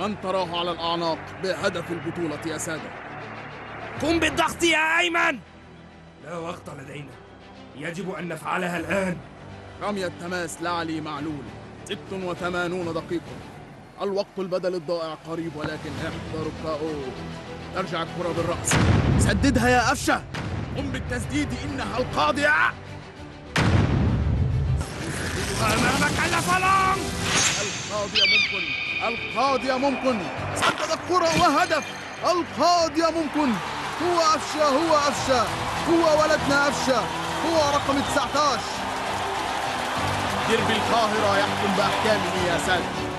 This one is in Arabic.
من تراه على الأعناق بهدف البطولة يا سادة. قم بالضغط يا أيمن! لا وقت لدينا. يجب أن نفعلها الآن. رمي التماس لعلي معلول. 86 دقيقة. الوقت البدل الضائع قريب ولكن احذر كاو ترجع الكرة بالرأس. سددها يا أفشة قم بالتسديد إنها القاضية! أمامك الفلان القاضية ممكن. القاضية ممكن. سدد الكرة وهدف. القاضية ممكن. هو أفشة هو أفشة هو ولدنا أفشة هو رقم 19 ديربي القاهرة يحكم بأحكامه يا سادة.